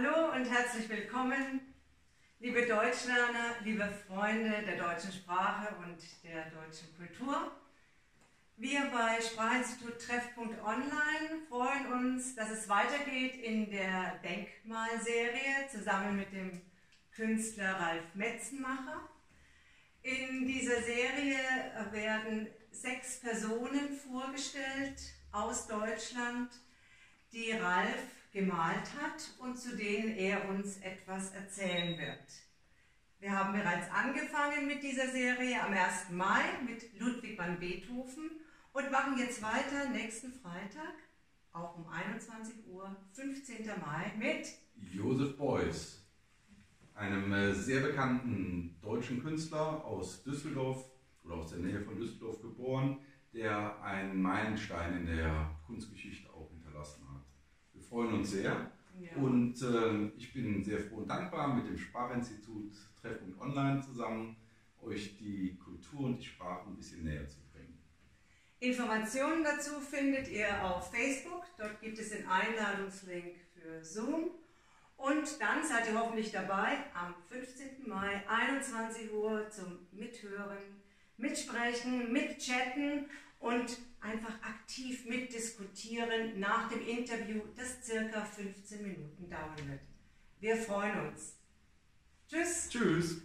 Hallo und herzlich willkommen, liebe Deutschlerner, liebe Freunde der deutschen Sprache und der deutschen Kultur. Wir bei Sprachinstitut Treffpunkt Online freuen uns, dass es weitergeht in der Denkmalserie zusammen mit dem Künstler Ralf Metzenmacher. In dieser Serie werden sechs Personen vorgestellt aus Deutschland, die Ralf gemalt hat und zu denen er uns etwas erzählen wird. Wir haben bereits angefangen mit dieser Serie am 1. Mai mit Ludwig van Beethoven und machen jetzt weiter nächsten Freitag, auch um 21 Uhr, 15. Mai, mit Josef Beuys, einem äh, sehr bekannten deutschen Künstler aus Düsseldorf oder aus der Nähe von Düsseldorf geboren, der einen Meilenstein in der Kunstgeschichte auch hinterlassen hat. Wir freuen uns sehr ja. und äh, ich bin sehr froh und dankbar, mit dem Sprachinstitut Treffpunkt Online zusammen euch die Kultur und die Sprache ein bisschen näher zu bringen. Informationen dazu findet ihr auf Facebook. Dort gibt es den Einladungslink für Zoom. Und dann seid ihr hoffentlich dabei am 15. Mai, 21 Uhr zum Mithören, Mitsprechen, Mitchatten und einfach aktiv mitdiskutieren nach dem Interview, das circa 15 Minuten dauern wird. Wir freuen uns. Tschüss. Tschüss.